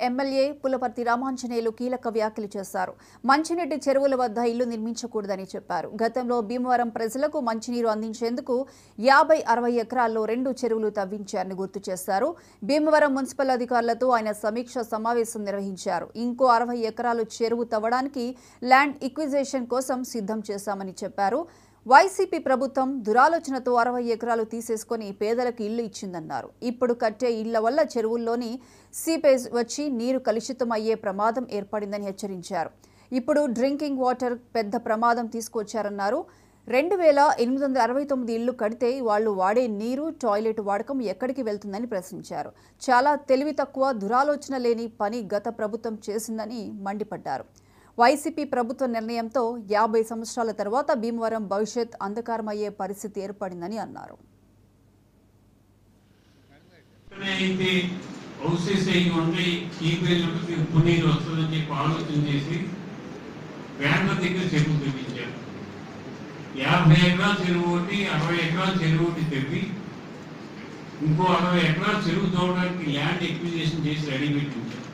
MLA Pulaparthi Ramanjaneyulu కీలక వ్యాఖ్యలు చేశారు. మంచినీటి చెరువుల వద్ద ఇల్లు నిర్మించకూడదని చెప్పారు. గతంలో భీమవరం ప్రజలకు మంచినీరు అందించేందుకు యాభై అరవై ఎకరాల్లో రెండు చెరువులు తవ్వించారని గుర్తు చేశారు. భీమవరం మున్సిపల్ అధికారులతో ఆయన సమీక్ష సమావేశం నిర్వహించారు. ఇంకో అరవై ఎకరాలు చెరువు తవ్వడానికి ల్యాండ్ ఇక్విజేషన్ కోసం సిద్ధం చేశామని చెప్పారు. వైసీపీ ప్రభుత్వం దురాలోచనతో అరవై ఎకరాలు తీసేసుకొని పేదలకు ఇల్లు ఇచ్చిందన్నారు. ఇప్పుడు కట్టే ఇళ్ళ వల్ల చెరువుల్లోని సీపేజ్ వచ్చి నీరు కలుషితం అయ్యే ప్రమాదం ఏర్పడిందని హెచ్చరించారు. ఇప్పుడు డ్రింకింగ్ వాటర్ పెద్ద ప్రమాదం తీసుకొచ్చారన్నారు. రెండు వేల ఎనిమిది వందల అరవై తొమ్మిది ఇళ్ళు కడితే వాళ్ళు వాడే నీరు టాయిలెట్ వాడకం ఎక్కడికి వెళ్తుందని ప్రశ్నించారు. చాలా తెలివి తక్కువ దురాలోచన లేని పని గత ప్రభుత్వం చేసిందని మండిపడ్డారు. వైసీపీ ప్రభుత్వ నిర్ణయంతో యాభై సంవత్సరాల తర్వాత భీమవరం భవిష్యత్ అంధకారమయ్యే పరిస్థితి ఏర్పడిందని అన్నారు. యాభై ఎకరాల చెరువు ఒకటి అరవై ఎకరాల చెరువు ఒకటి తెప్పి ఇంకో అరవై ఎకరాల చెరువు తోవడానికి ల్యాండ్ ఎక్విజేషన్ చేసి రెడీ పెట్టించారు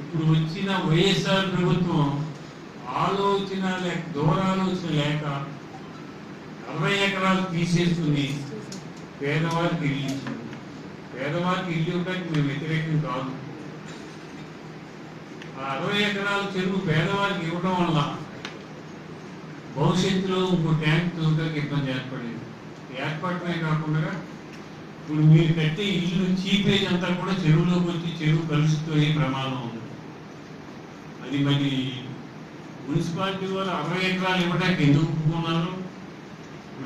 ఇప్పుడు వచ్చిన వైఎస్ఆర్ ప్రభుత్వం ఆలోచన లేక దూరాలోచన లేక అరవై ఎకరాలు తీసేసుకుని పేదవారికి ఇల్లు ఇచ్చింది. పేదవారికి ఇల్లు ఇవ్వడానికి మేము వ్యతిరేకం కాదు. ఆ అరవై ఎకరాల చెరువు పేదవారికి ఇవ్వడం వల్ల భవిష్యత్తులో ఇంకో ట్యాంక్ చూడడానికి ఇబ్బంది ఏర్పడింది. ఏర్పడమే కాకుండా ఇప్పుడు మీరు కట్టే ఇల్లు చీపేజ్ అంతా కూడా చెరువులోకి వచ్చి చెరువు కలుసుకునే ప్రమాదం ఉంది. అది మరి మున్సిపాలిటీ వాళ్ళు అరవై ఎకరాలు ఇవ్వడానికి ఎందుకు ఒప్పుకున్నారు?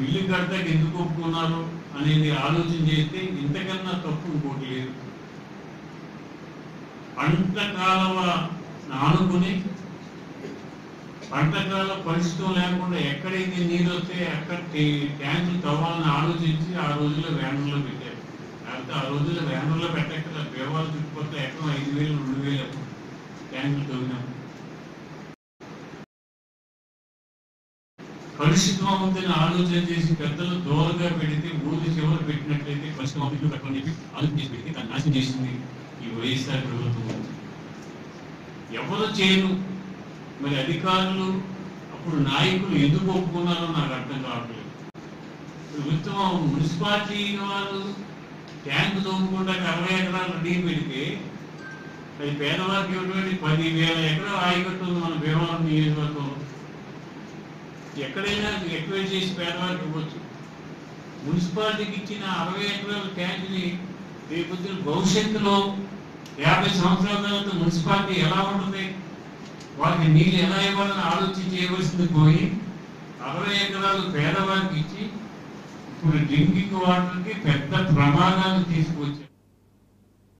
ఇల్లు కడతాకి ఎందుకు ఒప్పుకున్నారు అనేది ఆలోచన చేస్తే ఇంతకన్నా తప్పు ఇంకోటి లేదు. పంట కాలువ ఆనుకుని పంటకాల పరిస్థితులు లేకుండా ఎక్కడైతే నీరు వస్తే అక్కడ ట్యాంకులు తవ్వాలని ఆలోచించి ఆ రోజుల్లో వ్యాన్లో పెట్టారు. ఆ రోజుల్లో వ్యాన్లో పెట్టక్కడ వ్యవహార చుట్టుపక్కల ఎక్కడ ఐదు వేలు రెండు వేలు ట్యాంకులు తవ్వినాం కలుషితం అవుతుందని ఆలోచన చేసి పెద్దలు దూరంగా పెడితే ఊరి చివరి పెట్టినట్లయితే కలుషితం అవుతుంది కట్టని చెప్పి ఆలోచన చేసి పెడితే దాన్ని నాశనం చేసింది ఈ వైఎస్ఆర్ ప్రభుత్వం. ఎవరు చేయను మరి అధికారులు అప్పుడు నాయకులు ఎందుకు ఒప్పుకున్నారో నాకు అర్థం కావట్లేదు. ప్రభుత్వం మున్సిపాలిటీ వాళ్ళు ట్యాంకు తోముకుండా అరవై ఎకరాలు నీరు పెడితే అది పేదవారికి ఉన్నటువంటి పదివేల ఎకరాలు ఆయకట్టు మన భీమవరం నియోజకవర్గంలో ఎక్కడైనా ఎక్కువ చేసి పేదవారికి ఇవ్వచ్చు. మున్సిపాలిటీకి ఇచ్చిన అరవై ఎకరాల ట్యాంక్ని రేపొద్దున భవిష్యత్తులో యాభై సంవత్సరాల తర్వాత మున్సిపాలిటీ ఎలా ఉంటుంది? వారికి నీళ్ళు ఎలా ఇవ్వాలని ఆలోచన చేయవలసింది పోయి అరవై ఎకరాలు పేదవారికి ఇచ్చి ఇప్పుడు డ్రింకింగ్ వాటర్కి పెద్ద ప్రమాదాన్ని తీసుకొచ్చారు.